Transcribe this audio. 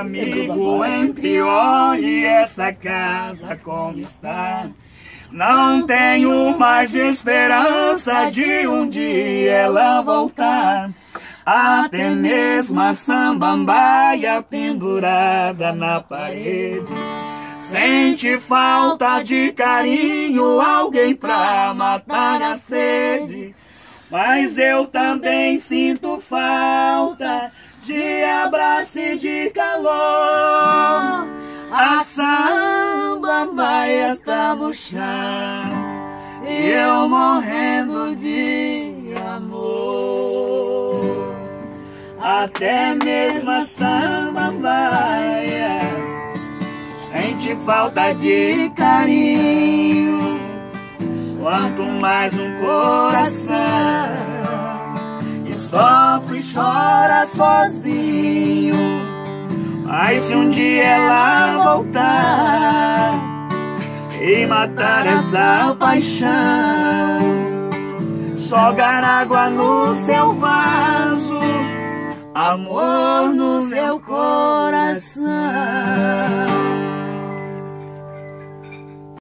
amigo, entre olhe essa casa como está. Não tenho mais esperança de um dia ela voltar. Até mesmo a sambambaia pendurada na parede. Sente falta de carinho, alguém pra matar a sede. Mas eu também sinto falta de abraço e de calor. A samba vai chão e eu morrendo de amor. Até mesmo a samba vai sente falta de carinho. Quanto mais um coração que sofre e chora sozinho. Mas se um dia ela voltar e matar essa paixão, jogar água no seu vaso, amor no seu coração.